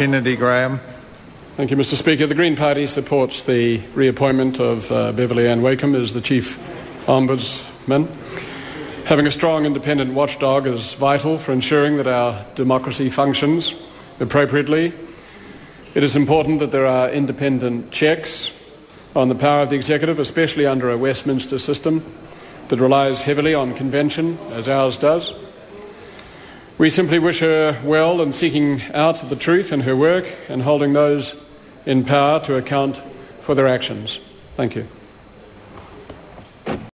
Kennedy Graham. Thank you, Mr. Speaker. The Green Party supports the reappointment of uh, Beverley Ann Wakem as the Chief Ombudsman. Having a strong independent watchdog is vital for ensuring that our democracy functions appropriately. It is important that there are independent checks on the power of the executive, especially under a Westminster system that relies heavily on convention, as ours does. We simply wish her well in seeking out the truth in her work and holding those in power to account for their actions. Thank you.